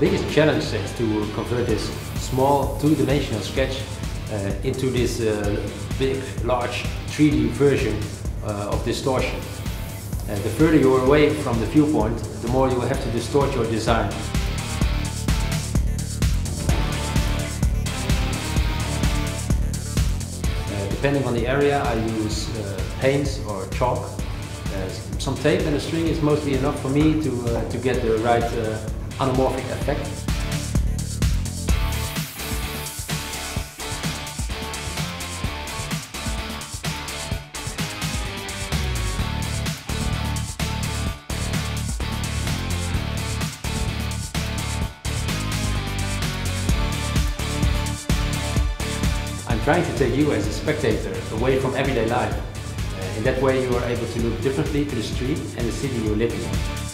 biggest challenge is to convert this small two-dimensional sketch uh, into this uh, big, large 3D version uh, of distortion. The further you are away from the viewpoint, the more you will have to distort your design. Uh, depending on the area, I use uh, paints or chalk. Uh, some tape and a string is mostly enough for me to, to get the right anamorphic effect. I'm trying to take you as a spectator away from everyday life. Uh, in that way you are able to look differently to the street and the city you're living in.